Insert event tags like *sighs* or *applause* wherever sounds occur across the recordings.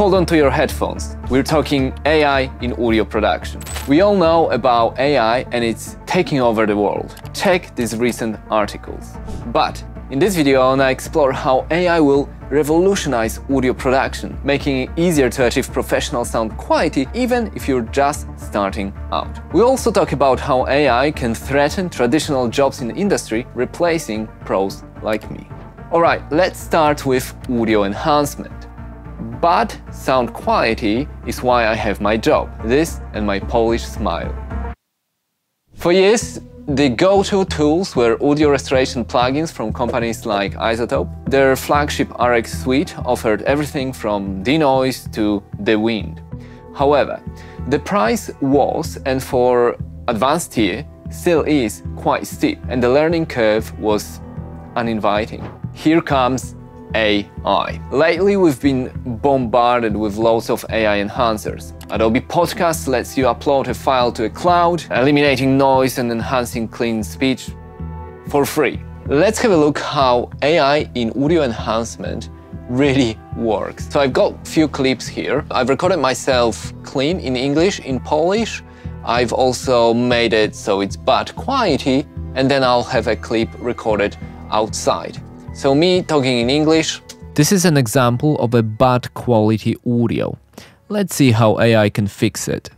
hold on to your headphones. We're talking AI in audio production. We all know about AI and it's taking over the world. Check these recent articles. But in this video, I want to explore how AI will revolutionize audio production, making it easier to achieve professional sound quality even if you're just starting out. We also talk about how AI can threaten traditional jobs in the industry, replacing pros like me. Alright, let's start with audio enhancement. But sound quality is why I have my job, this and my Polish smile. For years, the go-to tools were audio restoration plugins from companies like iZotope. Their flagship RX suite offered everything from denoise to de-wind. However, the price was, and for advanced tier, still is quite steep, and the learning curve was uninviting. Here comes AI. Lately, we've been bombarded with loads of AI enhancers. Adobe Podcast lets you upload a file to a cloud, eliminating noise and enhancing clean speech for free. Let's have a look how AI in audio enhancement really works. So I've got a few clips here. I've recorded myself clean in English, in Polish. I've also made it so it's bad quality, and then I'll have a clip recorded outside. So me talking in English. This is an example of a bad quality audio. Let's see how AI can fix it.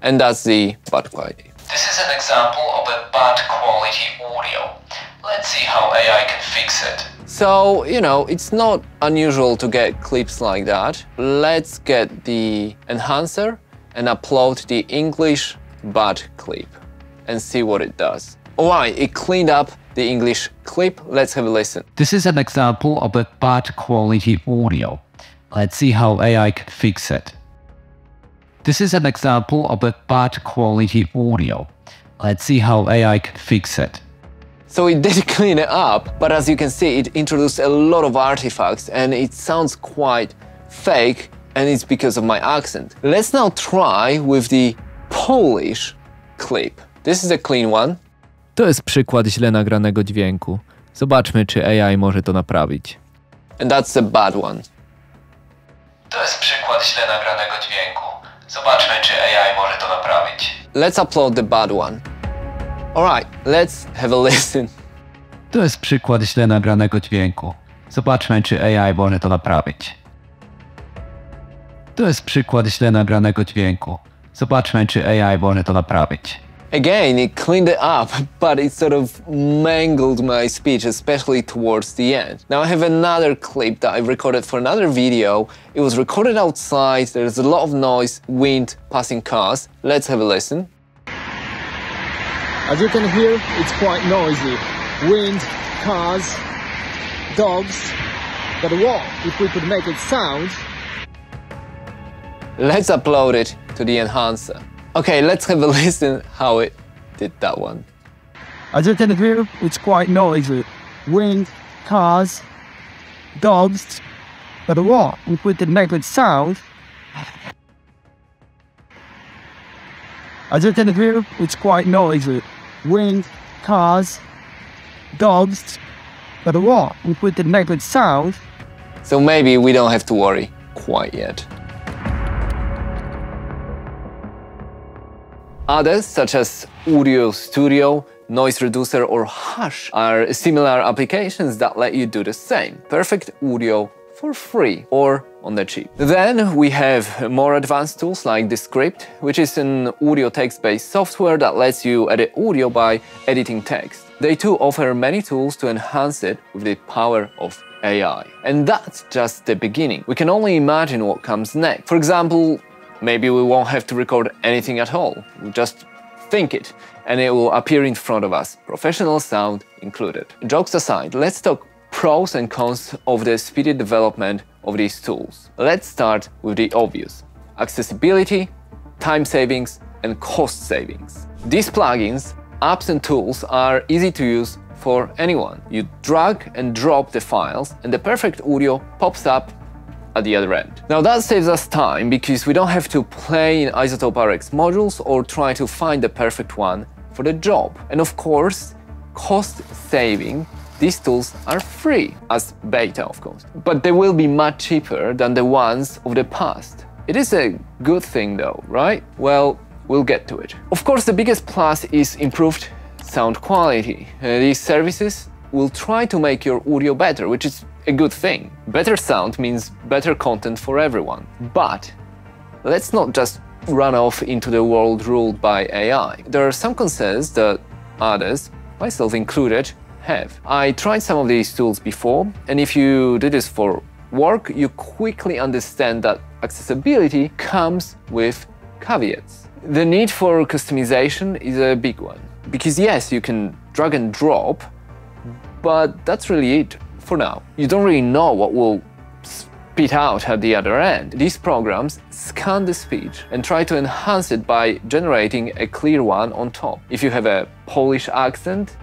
And that's the bad quality. This is an example of a bad quality audio. Let's see how AI can fix it. So, you know, it's not unusual to get clips like that. Let's get the enhancer and upload the English bad clip and see what it does. Alright, it cleaned up the English clip. Let's have a listen. This is an example of a bad quality audio. Let's see how AI can fix it. This is an example of a bad quality audio. Let's see how AI can fix it. So it *laughs* did clean it up, but as you can see, it introduced a lot of artifacts and it sounds quite fake and it's because of my accent. Let's now try with the Polish clip. This is a clean one. To jest przykład źle nagranego dźwięku. Zobaczmy, czy AI może to naprawić. And that's the bad one. To jest przykład źle nagranego dźwięku. Zobaczmy, czy AI może to naprawić. Let's upload the bad one. Alright, let's have a listen. To jest przykład źle nagranego dźwięku. Zobaczmy, czy AI może to naprawić. To jest przykład źle nagranego dźwięku. Zobaczmy, czy AI może to naprawić. Again, it cleaned it up, *laughs* but it sort of mangled my speech, especially towards the end. Now I have another clip that I recorded for another video. It was recorded outside, there's a lot of noise, wind, passing cars. Let's have a listen. As you can hear, it's quite noisy. Wind, cars, dogs. But what if we could make it sound? Let's upload it to the enhancer. Okay, let's have a *laughs* listen how it did that one. As you can hear, it's quite noisy. Wind, cars, dogs. But what could make it sound? As you can hear, it's quite noisy. Wind, cars, dogs. But what could make it sound? So maybe we don't have to worry quite yet. Others, such as Audio Studio, Noise Reducer or Hush, are similar applications that let you do the same. Perfect audio for free or on the cheap. Then we have more advanced tools like Descript, which is an audio text-based software that lets you edit audio by editing text. They too offer many tools to enhance it with the power of AI. And that's just the beginning. We can only imagine what comes next. For example, Maybe we won't have to record anything at all. We'll just think it and it will appear in front of us, professional sound included. Jokes aside, let's talk pros and cons of the speedy development of these tools. Let's start with the obvious. Accessibility, time savings, and cost savings. These plugins, apps and tools are easy to use for anyone. You drag and drop the files and the perfect audio pops up at the other end. Now that saves us time because we don't have to play in iZotope RX modules or try to find the perfect one for the job. And of course, cost saving these tools are free, as beta of course, but they will be much cheaper than the ones of the past. It is a good thing though, right? Well, we'll get to it. Of course, the biggest plus is improved sound quality. Uh, these services will try to make your audio better, which is a good thing. Better sound means better content for everyone. But let's not just run off into the world ruled by AI. There are some concerns that others, myself included, have. I tried some of these tools before, and if you did this for work, you quickly understand that accessibility comes with caveats. The need for customization is a big one. Because yes, you can drag and drop, but that's really it for now. You don't really know what will spit out at the other end. These programs scan the speech and try to enhance it by generating a clear one on top. If you have a Polish accent,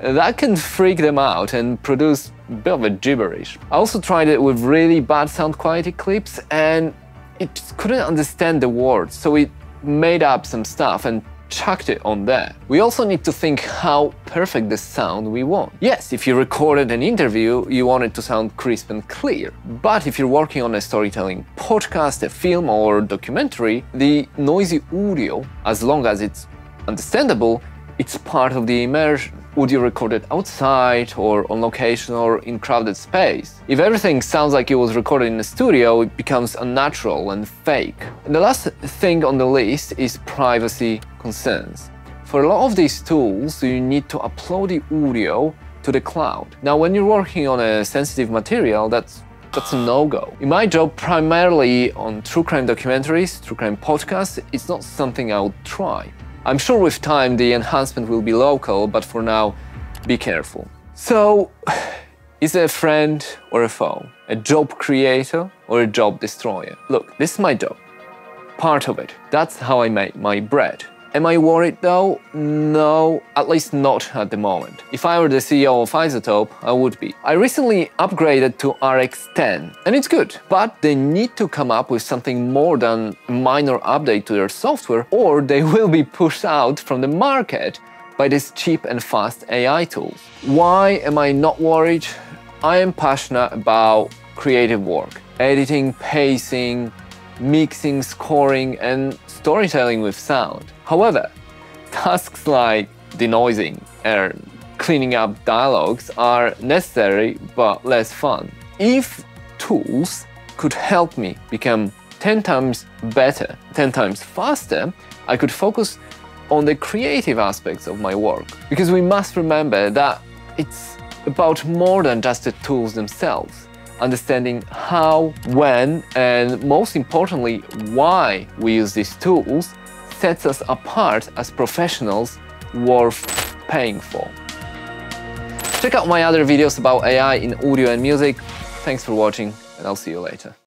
that can freak them out and produce a bit of a gibberish. I also tried it with really bad sound quality clips and it couldn't understand the words, so it made up some stuff and chucked it on there. We also need to think how perfect the sound we want. Yes, if you recorded an interview, you want it to sound crisp and clear. But if you're working on a storytelling podcast, a film or documentary, the noisy audio, as long as it's understandable, it's part of the immersion audio recorded outside or on location or in crowded space. If everything sounds like it was recorded in a studio, it becomes unnatural and fake. And the last thing on the list is privacy concerns. For a lot of these tools, you need to upload the audio to the cloud. Now, when you're working on a sensitive material, that's that's a no-go. In my job, primarily on true crime documentaries, true crime podcasts, it's not something I would try. I'm sure with time the enhancement will be local, but for now, be careful. So, *sighs* is it a friend or a foe? A job creator or a job destroyer? Look, this is my job. Part of it. That's how I make my bread. Am I worried though? No, at least not at the moment. If I were the CEO of iZotope, I would be. I recently upgraded to RX10 and it's good, but they need to come up with something more than a minor update to their software or they *laughs* will be pushed out from the market by these cheap and fast AI tools. Why am I not worried? I am passionate about creative work, editing, pacing, mixing, scoring, and storytelling with sound. However, tasks like denoising and cleaning up dialogues are necessary but less fun. If tools could help me become 10 times better, 10 times faster, I could focus on the creative aspects of my work. Because we must remember that it's about more than just the tools themselves understanding how, when, and most importantly, why we use these tools sets us apart as professionals worth paying for. Check out my other videos about AI in audio and music. Thanks for watching, and I'll see you later.